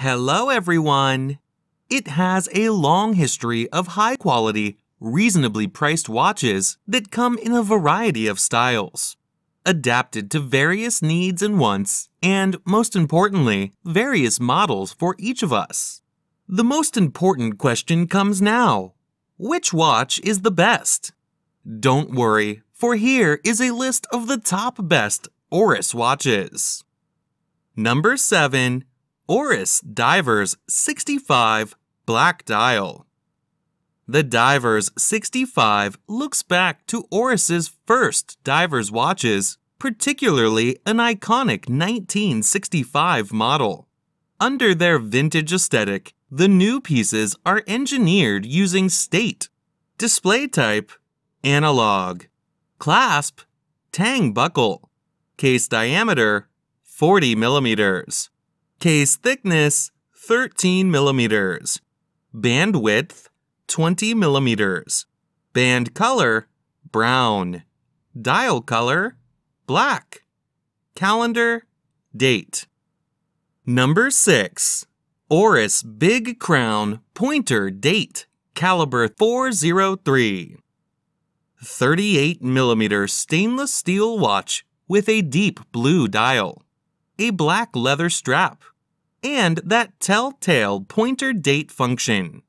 Hello, everyone. It has a long history of high quality, reasonably priced watches that come in a variety of styles, adapted to various needs and wants, and most importantly, various models for each of us. The most important question comes now Which watch is the best? Don't worry, for here is a list of the top best Oris watches. Number 7. Oris Divers 65 Black Dial. The Divers 65 looks back to Oris's first divers watches, particularly an iconic 1965 model. Under their vintage aesthetic, the new pieces are engineered using state, display type, analog, clasp, tang buckle, case diameter, 40 millimeters, case thickness, 13 millimeters, band width, 20 millimeters, band color, brown, dial color, black, calendar, date. Number 6. Oris Big Crown Pointer Date Caliber 403 38 millimeter stainless steel watch with a deep blue dial, a black leather strap, and that telltale pointer date function.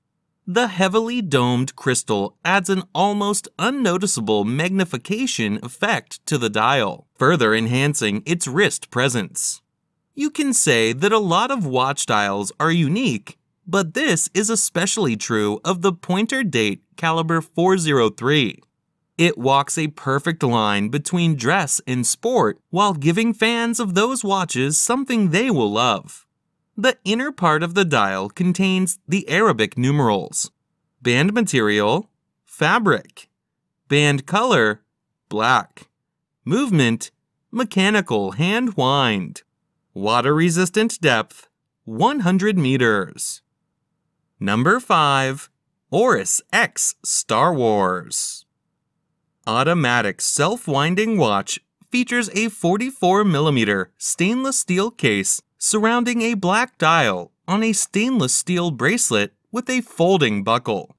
The heavily domed crystal adds an almost unnoticeable magnification effect to the dial, further enhancing its wrist presence. You can say that a lot of watch dials are unique, but this is especially true of the pointer date caliber 403. It walks a perfect line between dress and sport while giving fans of those watches something they will love. The inner part of the dial contains the Arabic numerals, band material, fabric, band color, black, movement, mechanical hand wind. Water resistant depth 100 meters. Number 5. Oris X Star Wars. Automatic self winding watch features a 44 millimeter stainless steel case surrounding a black dial on a stainless steel bracelet with a folding buckle.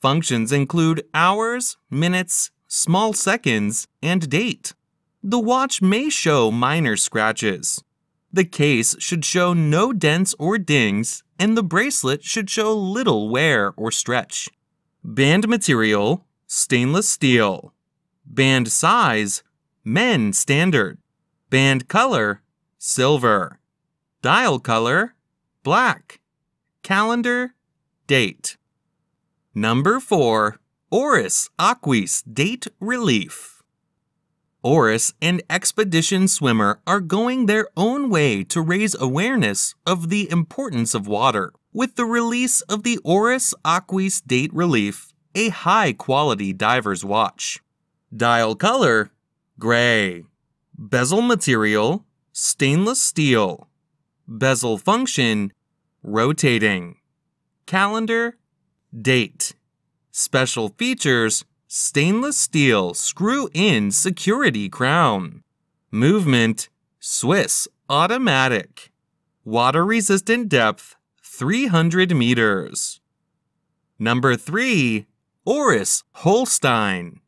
Functions include hours, minutes, small seconds, and date. The watch may show minor scratches, the case should show no dents or dings, and the bracelet should show little wear or stretch. Band material, stainless steel. Band size, men standard. Band color, silver. Dial color, black. Calendar, date. Number 4. Oris Aquis Date Relief. Oris and Expedition Swimmer are going their own way to raise awareness of the importance of water. With the release of the Oris Aquis Date Relief, a high quality diver's watch. Dial color gray. Bezel material stainless steel. Bezel function rotating. Calendar date. Special features stainless steel screw-in security crown. Movement, Swiss automatic. Water-resistant depth, 300 meters. Number 3. Oris Holstein.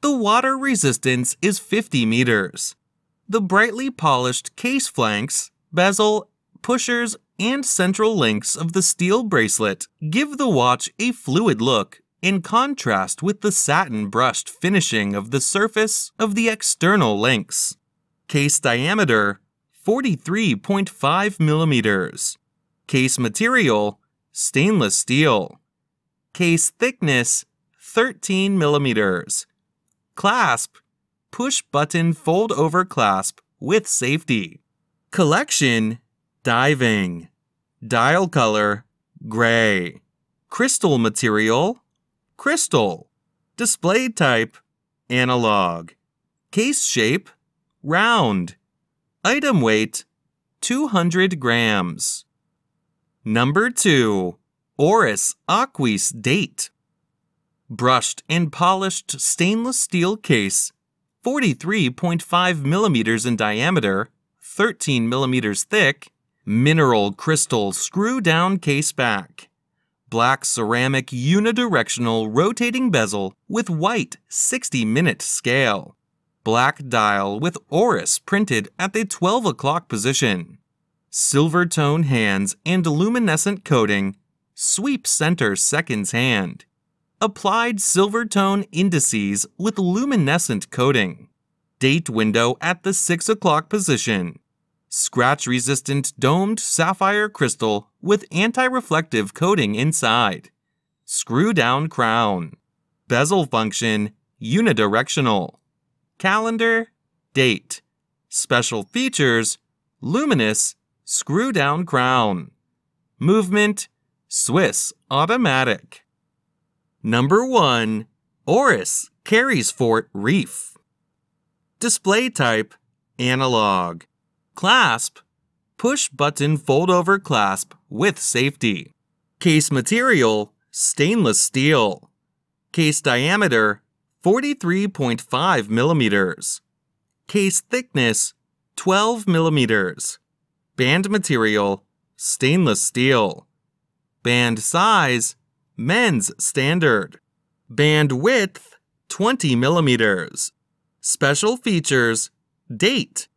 The water resistance is 50 meters. The brightly polished case flanks, bezel, pushers, and central links of the steel bracelet give the watch a fluid look in contrast with the satin brushed finishing of the surface of the external links. Case diameter 43.5 millimeters. Case material stainless steel. Case thickness 13 millimeters. Clasp push button fold over clasp with safety. Collection diving. Dial color gray. Crystal material crystal. Display type, analog. Case shape, round. Item weight, 200 grams. Number 2. Oris Aquis Date. Brushed and polished stainless steel case, 43.5 millimeters in diameter, 13 millimeters thick, Mineral crystal screw down case back. Black ceramic unidirectional rotating bezel with white 60 minute scale. Black dial with Oris printed at the 12 o'clock position. Silver tone hands and luminescent coating. Sweep center seconds hand. Applied silver tone indices with luminescent coating. Date window at the 6 o'clock position. Scratch resistant domed sapphire crystal with anti reflective coating inside. Screw down crown. Bezel function unidirectional. Calendar, date. Special features luminous, screw down crown. Movement, Swiss automatic. Number 1. Oris Carysfort Reef. Display type Analog. Clasp Push button fold over clasp with safety. Case material Stainless steel. Case diameter 43.5 millimeters. Case thickness 12 millimeters. Band material Stainless steel. Band size Men's standard. Band width 20 millimeters. Special features Date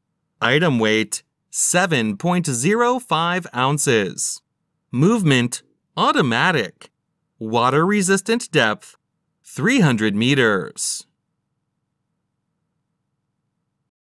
Item weight 7.05 ounces. Movement automatic. Water resistant depth 300 meters.